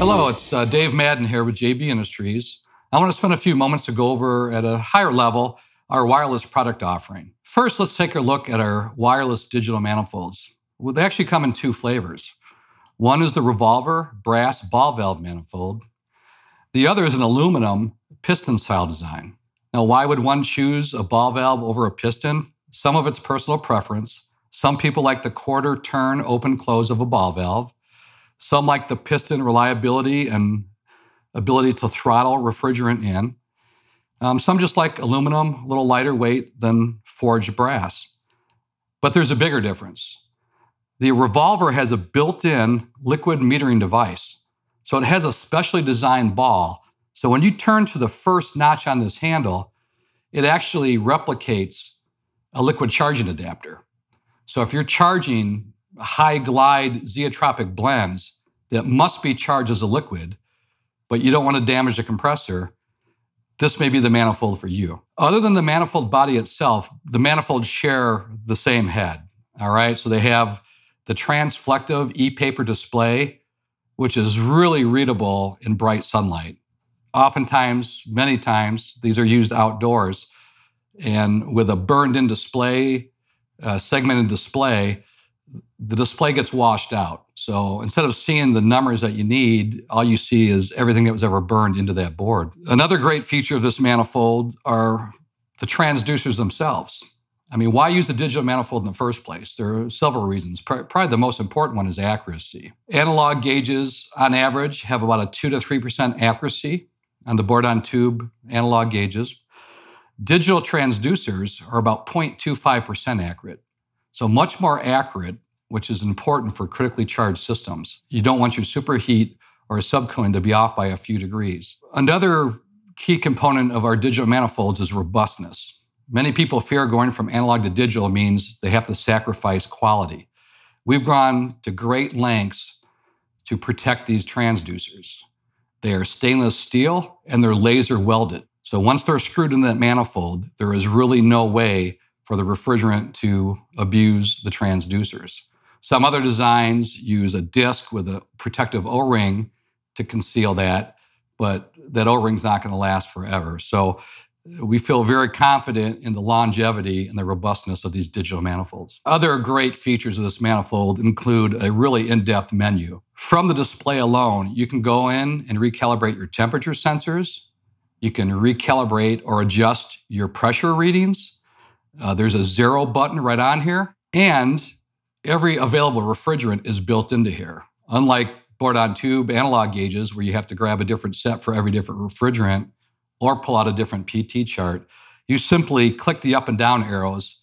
Hello, it's uh, Dave Madden here with JB Industries. I want to spend a few moments to go over at a higher level our wireless product offering. First, let's take a look at our wireless digital manifolds. Well, they actually come in two flavors. One is the revolver brass ball valve manifold. The other is an aluminum piston style design. Now, why would one choose a ball valve over a piston? Some of it's personal preference. Some people like the quarter turn open close of a ball valve. Some like the piston reliability and ability to throttle refrigerant in. Um, some just like aluminum, a little lighter weight than forged brass. But there's a bigger difference. The revolver has a built in liquid metering device. So it has a specially designed ball. So when you turn to the first notch on this handle, it actually replicates a liquid charging adapter. So if you're charging high glide zeotropic blends that must be charged as a liquid, but you don't want to damage the compressor, this may be the manifold for you. Other than the manifold body itself, the manifolds share the same head. All right. So they have the transflective e paper display, which is really readable in bright sunlight. Oftentimes, many times, these are used outdoors. And with a burned in display, uh, segmented display, the display gets washed out. So instead of seeing the numbers that you need, all you see is everything that was ever burned into that board. Another great feature of this manifold are the transducers themselves. I mean, why use a digital manifold in the first place? There are several reasons. Probably the most important one is accuracy. Analog gauges, on average, have about a 2 to 3% accuracy on the Bourdon tube analog gauges. Digital transducers are about 0.25% accurate. So much more accurate, which is important for critically charged systems. You don't want your superheat or subcooling to be off by a few degrees. Another key component of our digital manifolds is robustness. Many people fear going from analog to digital means they have to sacrifice quality. We've gone to great lengths to protect these transducers. They are stainless steel and they're laser welded. So once they're screwed in that manifold, there is really no way for the refrigerant to abuse the transducers. Some other designs use a disc with a protective O ring to conceal that, but that O ring's not going to last forever. So we feel very confident in the longevity and the robustness of these digital manifolds. Other great features of this manifold include a really in depth menu. From the display alone, you can go in and recalibrate your temperature sensors. You can recalibrate or adjust your pressure readings. Uh, there's a zero button right on here, and every available refrigerant is built into here. Unlike Bourdon tube analog gauges, where you have to grab a different set for every different refrigerant or pull out a different PT chart, you simply click the up and down arrows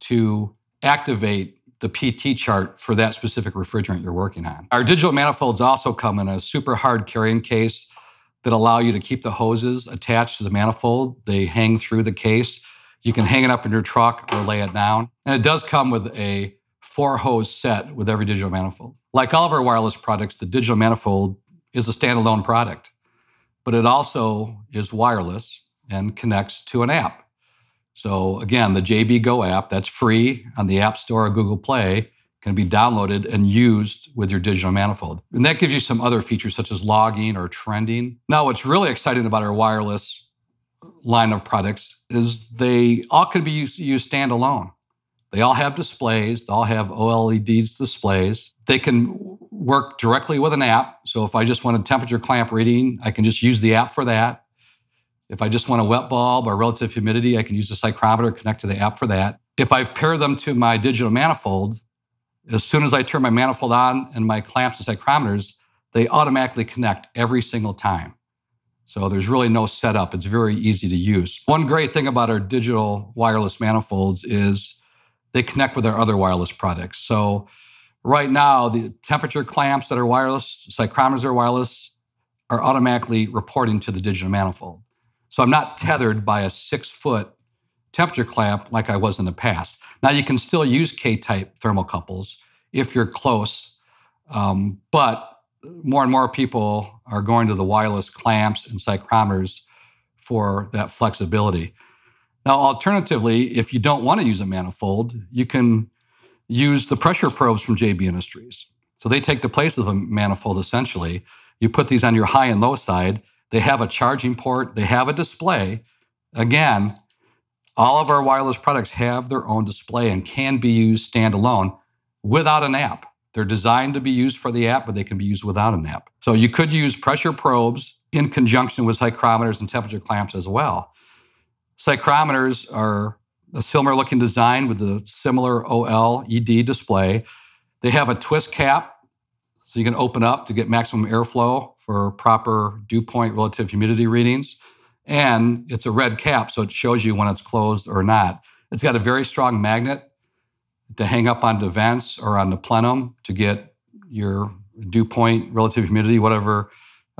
to activate the PT chart for that specific refrigerant you're working on. Our digital manifolds also come in a super hard carrying case that allow you to keep the hoses attached to the manifold. They hang through the case you can hang it up in your truck or lay it down. And it does come with a four hose set with every digital manifold. Like all of our wireless products, the digital manifold is a standalone product, but it also is wireless and connects to an app. So again, the JB Go app, that's free on the App Store or Google Play, can be downloaded and used with your digital manifold. And that gives you some other features such as logging or trending. Now, what's really exciting about our wireless line of products is they all could be used, used standalone. They all have displays, they all have OLED displays. They can work directly with an app. So if I just want a temperature clamp reading, I can just use the app for that. If I just want a wet bulb or relative humidity, I can use the psychrometer, connect to the app for that. If I've paired them to my digital manifold, as soon as I turn my manifold on and my clamps and psychrometers, they automatically connect every single time. So there's really no setup. It's very easy to use. One great thing about our digital wireless manifolds is they connect with our other wireless products. So right now, the temperature clamps that are wireless, psychrometers are wireless, are automatically reporting to the digital manifold. So I'm not tethered by a six foot temperature clamp like I was in the past. Now you can still use K-type thermocouples if you're close, um, but more and more people are going to the wireless clamps and psychrometers for that flexibility. Now, alternatively, if you don't want to use a manifold, you can use the pressure probes from JB Industries. So they take the place of a manifold essentially. You put these on your high and low side. They have a charging port, they have a display. Again, all of our wireless products have their own display and can be used standalone without an app. They're designed to be used for the app, but they can be used without an app. So you could use pressure probes in conjunction with psychrometers and temperature clamps as well. Psychrometers are a similar looking design with a similar OLED display. They have a twist cap, so you can open up to get maximum airflow for proper dew point relative humidity readings. And it's a red cap, so it shows you when it's closed or not. It's got a very strong magnet to hang up on the vents or on the plenum to get your dew point, relative humidity, whatever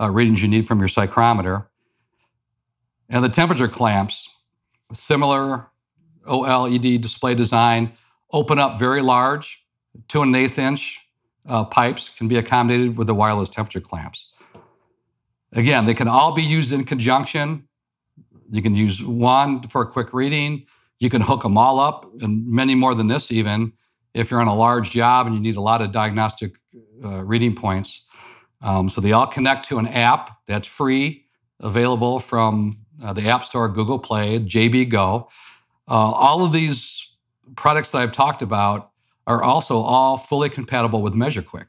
uh, readings you need from your psychrometer. And the temperature clamps, similar OLED display design, open up very large, two and an eighth inch uh, pipes can be accommodated with the wireless temperature clamps. Again, they can all be used in conjunction. You can use one for a quick reading. You can hook them all up, and many more than this, even if you're on a large job and you need a lot of diagnostic uh, reading points. Um, so they all connect to an app that's free, available from uh, the App Store, Google Play, JB Go. Uh, all of these products that I've talked about are also all fully compatible with MeasureQuick.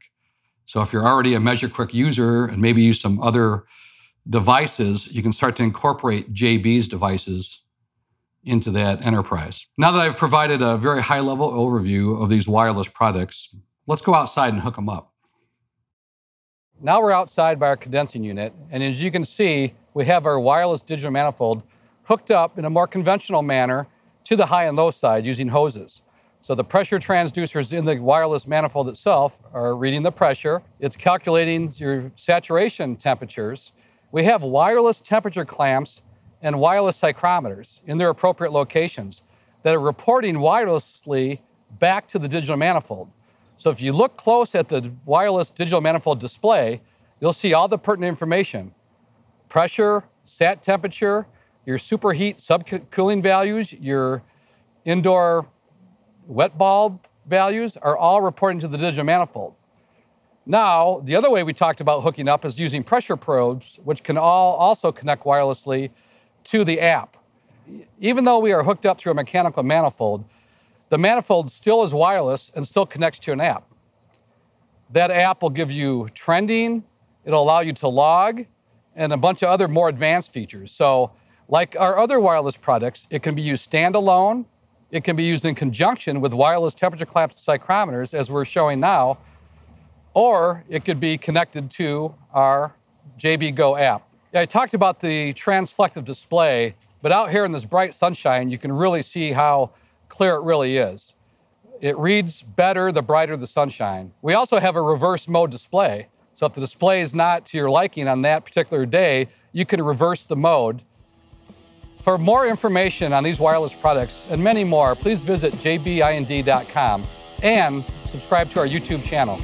So if you're already a MeasureQuick user and maybe use some other devices, you can start to incorporate JB's devices into that enterprise. Now that I've provided a very high level overview of these wireless products, let's go outside and hook them up. Now we're outside by our condensing unit, and as you can see, we have our wireless digital manifold hooked up in a more conventional manner to the high and low side using hoses. So the pressure transducers in the wireless manifold itself are reading the pressure. It's calculating your saturation temperatures. We have wireless temperature clamps and wireless psychrometers in their appropriate locations that are reporting wirelessly back to the digital manifold. So if you look close at the wireless digital manifold display, you'll see all the pertinent information. Pressure, sat temperature, your superheat subcooling values, your indoor wet bulb values are all reporting to the digital manifold. Now, the other way we talked about hooking up is using pressure probes, which can all also connect wirelessly to the app. Even though we are hooked up through a mechanical manifold, the manifold still is wireless and still connects to an app. That app will give you trending, it'll allow you to log, and a bunch of other more advanced features. So, like our other wireless products, it can be used standalone, it can be used in conjunction with wireless temperature and psychrometers, as we're showing now, or it could be connected to our JB Go app. Yeah, I talked about the transflective display, but out here in this bright sunshine, you can really see how clear it really is. It reads better the brighter the sunshine. We also have a reverse mode display. So if the display is not to your liking on that particular day, you can reverse the mode. For more information on these wireless products and many more, please visit jbind.com and subscribe to our YouTube channel.